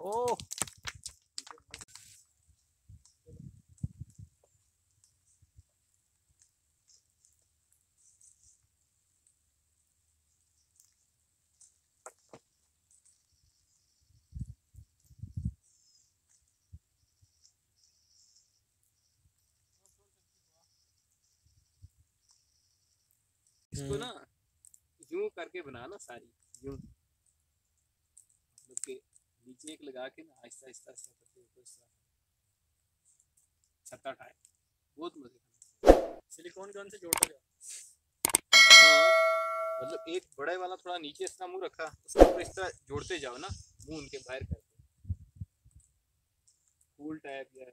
ओ इसको ना यूँ करके बना ना सारी यूँ। नीचे एक लगा के ना आहिस्ता आहिस्ता आहिस्ता करके ऊपर से छत्ता उठाए। बहुत मज़े सिलिकॉन गन से जोड़ता जाओ। हाँ मतलब एक बड़े वाला थोड़ा नीचे इसका मुँह रखा उसके ऊपर इस तरह जोड़ते जाओ ना मुँह उनके बाहर करके। फूल टाइप या